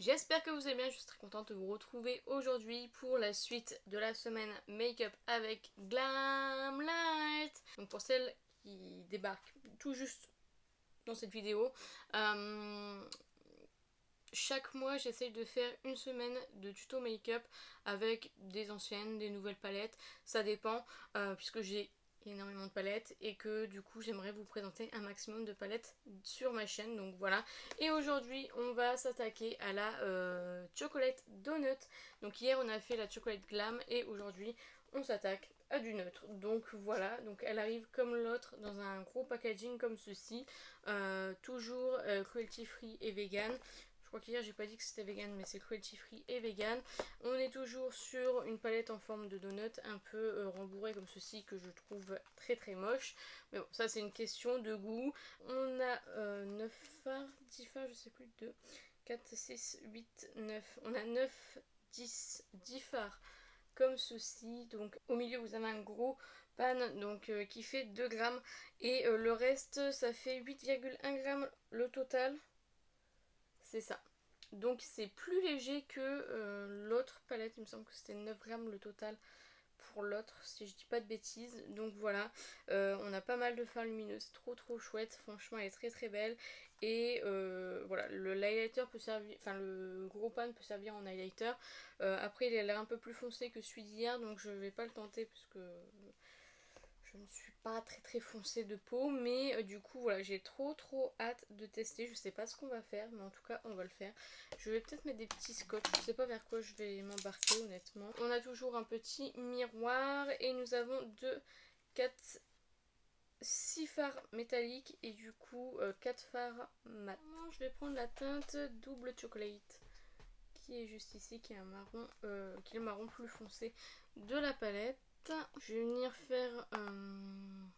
J'espère que vous allez bien, je suis très contente de vous retrouver aujourd'hui pour la suite de la semaine make-up avec Glamlight. Donc pour celles qui débarquent tout juste dans cette vidéo, euh, chaque mois j'essaye de faire une semaine de tuto make-up avec des anciennes, des nouvelles palettes, ça dépend euh, puisque j'ai énormément de palettes et que du coup j'aimerais vous présenter un maximum de palettes sur ma chaîne donc voilà. Et aujourd'hui on va s'attaquer à la euh, chocolate donut. Donc hier on a fait la chocolate glam et aujourd'hui on s'attaque à du neutre. Donc voilà. Donc elle arrive comme l'autre dans un gros packaging comme ceci. Euh, toujours euh, cruelty free et vegan crois qu'hier j'ai pas dit que c'était vegan mais c'est cruelty free et vegan. On est toujours sur une palette en forme de donut un peu euh, rembourrée comme ceci que je trouve très très moche. Mais bon ça c'est une question de goût. On a 9 euh, phares, 10 phares, je sais plus, 2, 4, 6, 8, 9. On a 9, 10, 10 phares comme ceci. Donc au milieu vous avez un gros pan donc, euh, qui fait 2 grammes et le reste ça fait 8,1 grammes le total c'est ça. Donc c'est plus léger que euh, l'autre palette, il me semble que c'était 9 grammes le total pour l'autre si je dis pas de bêtises. Donc voilà. Euh, on a pas mal de fards lumineuses. Trop trop chouette. Franchement elle est très très belle. Et euh, voilà. Le highlighter peut servir enfin le gros pan peut servir en highlighter. Après il a l'air un peu plus foncé que celui d'hier donc je vais pas le tenter parce que je ne suis pas très très foncée de peau mais euh, du coup voilà j'ai trop trop hâte de tester. Je sais pas ce qu'on va faire mais en tout cas on va le faire. Je vais peut-être mettre des petits scotch. Je sais pas vers quoi je vais m'embarquer honnêtement. On a toujours un petit miroir et nous avons deux, 4, 6 fards métalliques et du coup 4 euh, fards mat. Je vais prendre la teinte double chocolate qui est juste ici qui est un marron, euh, qui est le marron plus foncé de la palette. Je vais venir faire un...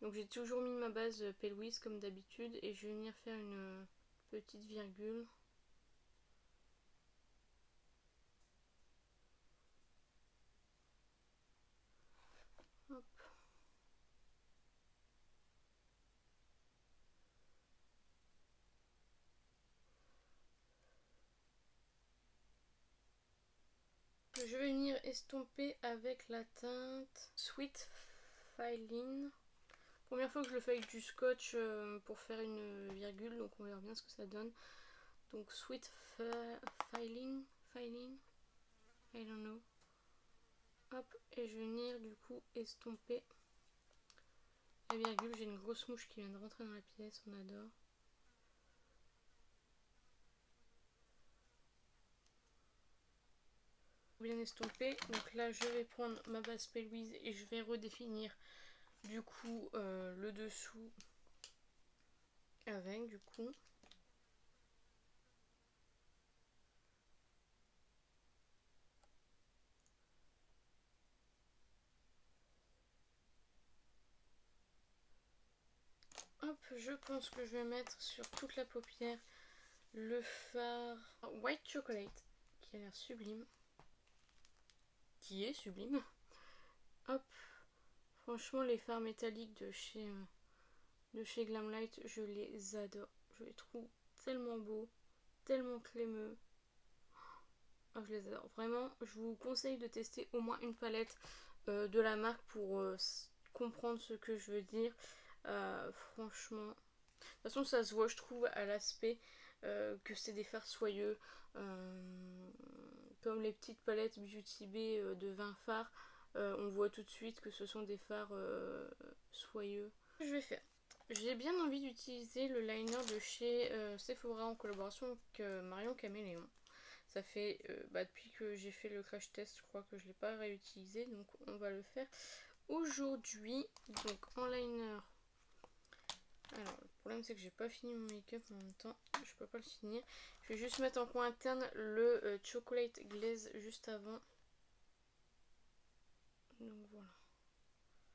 Donc j'ai toujours mis ma base Pelouise comme d'habitude et je vais venir faire une petite virgule. Hop. Je vais venir estomper avec la teinte Sweet Filing. Première fois que je le fais avec du scotch euh, pour faire une virgule, donc on verra bien ce que ça donne. Donc Sweet Filing, Filing, I don't know. Hop, et je vais venir du coup estomper la virgule. J'ai une grosse mouche qui vient de rentrer dans la pièce, on adore. Bien estompé. Donc là, je vais prendre ma base Pelouise et je vais redéfinir du coup euh, le dessous avec du coup. Hop, je pense que je vais mettre sur toute la paupière le phare White Chocolate qui a l'air sublime qui est sublime. Hop. Franchement, les fards métalliques de chez, euh, de chez Glamlight, je les adore. Je les trouve tellement beaux, tellement crémeux. Oh, je les adore. Vraiment, je vous conseille de tester au moins une palette euh, de la marque pour euh, comprendre ce que je veux dire. franchement. De toute façon, ça se voit, je trouve, à l'aspect. que c'est des fards soyeux comme les petites palettes Beauty Bay euh, de 20 fards, euh, on voit tout de suite que ce sont des fards euh, soyeux. Je vais faire. J'ai bien envie d'utiliser le liner de chez Sephora en collaboration avec Marion Caméléon. Ça fait bah, depuis que j'ai fait le crash test, je crois que je ne l'ai pas réutilisé, donc on va le faire aujourd'hui. Donc en liner alors, le problème c'est que j'ai pas fini mon make-up en même temps, je peux pas le finir. Je vais juste mettre en coin interne le euh, chocolate glaze juste avant. Donc voilà.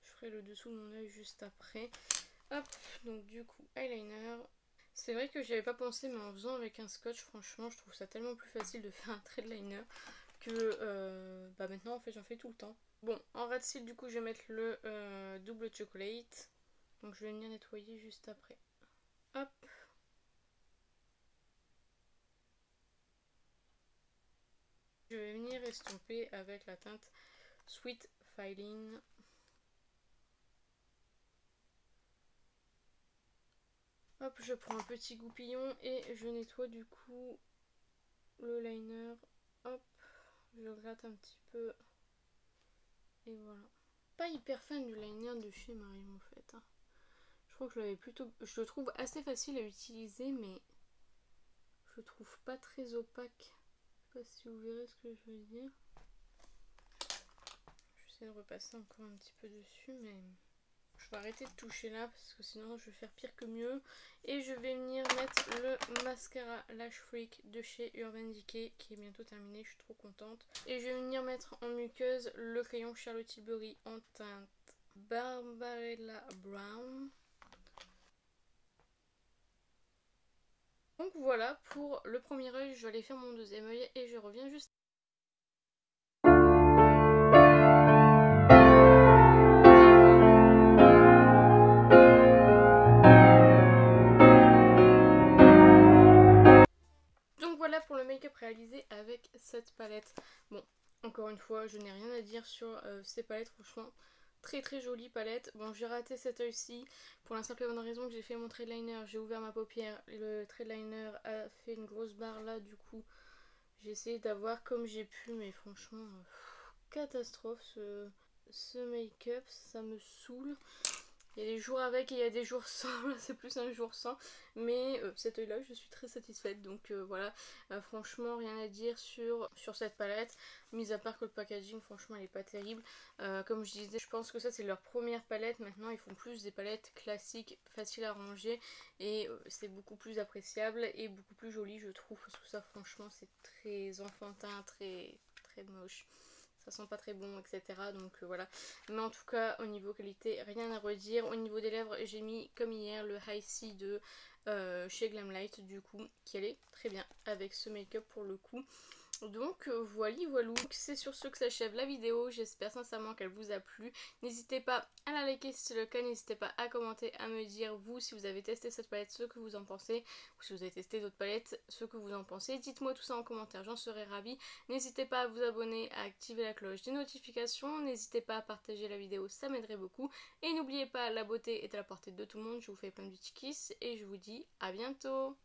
Je ferai le dessous de mon oeil juste après. Hop, donc du coup, eyeliner. C'est vrai que j'y avais pas pensé, mais en faisant avec un scotch, franchement, je trouve ça tellement plus facile de faire un trait de liner que euh, bah maintenant, en fait, j'en fais tout le temps. Bon, en rat seal, du coup, je vais mettre le euh, double chocolate. Donc je vais venir nettoyer juste après. Hop. Je vais venir estomper avec la teinte Sweet Filing. Hop, je prends un petit goupillon et je nettoie du coup le liner. Hop, je gratte un petit peu. Et voilà. Pas hyper fan du liner de chez Marie en fait. Hein. Je crois que je l'avais plutôt. Je le trouve assez facile à utiliser, mais je le trouve pas très opaque. Je sais pas si vous verrez ce que je veux dire. J'essaie de repasser encore un petit peu dessus, mais je vais arrêter de toucher là parce que sinon je vais faire pire que mieux. Et je vais venir mettre le mascara Lash Freak de chez Urban Decay qui est bientôt terminé, je suis trop contente. Et je vais venir mettre en muqueuse le crayon Charlotte Tilbury en teinte Barbarella Brown. Donc voilà pour le premier œil, je vais aller faire mon deuxième œil et je reviens juste Donc voilà pour le make-up réalisé avec cette palette. Bon, encore une fois, je n'ai rien à dire sur euh, ces palettes, franchement. Très très jolie palette. Bon, j'ai raté cet œil-ci pour la simple et bonne raison que j'ai fait mon trade liner, j'ai ouvert ma paupière. Le trade liner a fait une grosse barre là, du coup, j'ai essayé d'avoir comme j'ai pu, mais franchement, catastrophe ce, ce make-up, ça me saoule. Il y a des jours avec et il y a des jours sans, c'est plus un jour sans. Mais euh, cet œil là je suis très satisfaite. Donc euh, voilà, euh, franchement rien à dire sur, sur cette palette. Mis à part que le packaging franchement elle est pas terrible. comme je disais, je pense que ça c'est leur première palette. Maintenant ils font plus des palettes classiques, faciles à ranger. Et c'est beaucoup plus appréciable et beaucoup plus joli je trouve. Parce que ça franchement c'est très enfantin, très très moche ça sent pas très bon, etc. Donc euh, voilà. Mais en tout cas, au niveau qualité, rien à redire. Au niveau des lèvres, j'ai mis comme hier le High C de euh, chez Glamlight, du coup, qui allait très bien avec ce make-up pour le coup. Donc euh, voilà, voilà, c'est sur ce que s'achève la vidéo, j'espère sincèrement qu'elle vous a plu. N'hésitez pas à la liker si c'est le cas, n'hésitez pas à commenter, à me dire vous si vous avez testé cette palette, ce que vous en pensez, ou si vous avez testé d'autres palettes, ce que vous en pensez. Dites-moi tout ça en commentaire, j'en serai ravie. N'hésitez pas à vous abonner, à activer la cloche des notifications, n'hésitez pas à partager la vidéo, ça m'aiderait beaucoup. Et n'oubliez pas, la beauté est à la portée de tout le monde, je vous fais plein de petits kiss et je vous dis à bientôt